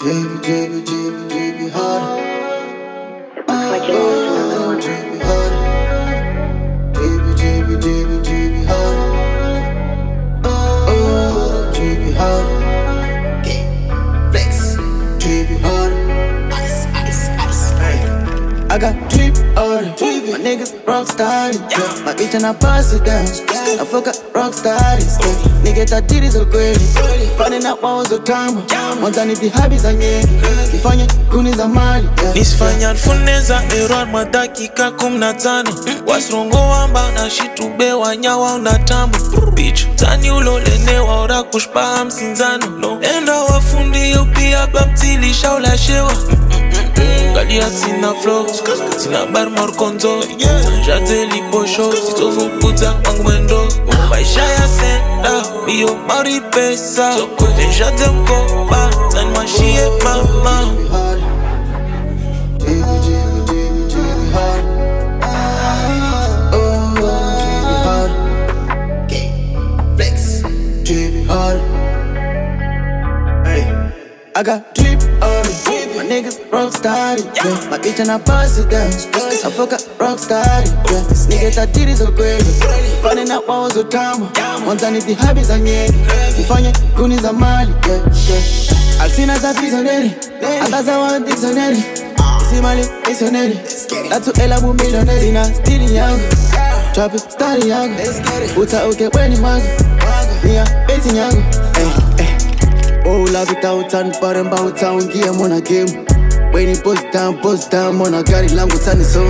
Baby, baby, baby, baby, heart. It looks like you're. Baby, Oh. Flex. Ice, ice, ice. I got deep on it. My niggas rock star, Yeah. My bitch and I pass it down. I fuck up rock star, Yeah. Nigga tatiri zo kweli. Fani na wao zo tamba. Mwanzani vihabi za nyingi. Nifanye kuni za mali. Yeah. nisifanya funeza error madakika 15 wasirongo wamba na shitube wanyawa unatambo Bitch, tani ulolenewa ora kushpa hamsinzano. no. enda wafundio pia bamtilisha ulashewa Shadi hati na flow Sina bar mor konto Njate lipo show Sitofu kuta kwangu mwendo Maisha ya senda Biyo mari pesa Njate mkoba Nani mwashie mama I got deep, uh niggas rock started. Yeah. My bitch and I pass it down. I fuck up rock started. Yeah. Nigga tatiri zo kweli. Fani na wao zo tamba. Mwanzani vihabi za nyingi. Nifanye kuni za mali. Yeah. Yeah. Alsina za visionary. Angaza wa dictionary. Simali dictionary. Latu elabu millionaire. Sina stili yangu. Trap it, style yangu. Uta uke weni mwangu. Nia beti yangu. Hey, it out and paremba utaungia mwana game. Weni post down, post down, mwana gari langu tani so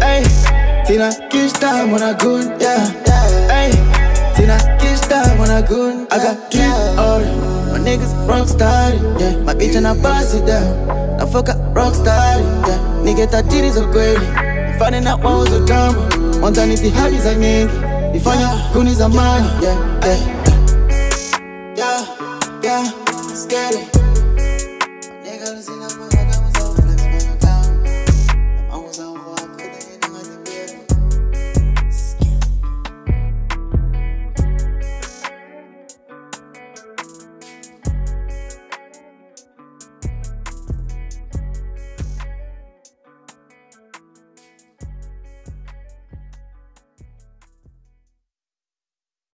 Hey, tina. Kishta mwana gun, yeah. Hey, tina kishta mwana gun I got drip or my niggas rock started, yeah. My bitch and I pass it down, I fuck up rock started, yeah. Nigga tatiri zo kweli, nifane na wao zo tamba Mwanzani vihabi za nyingi, nifanye kuni za mali, yeah, yeah yeah, yeah, scared it.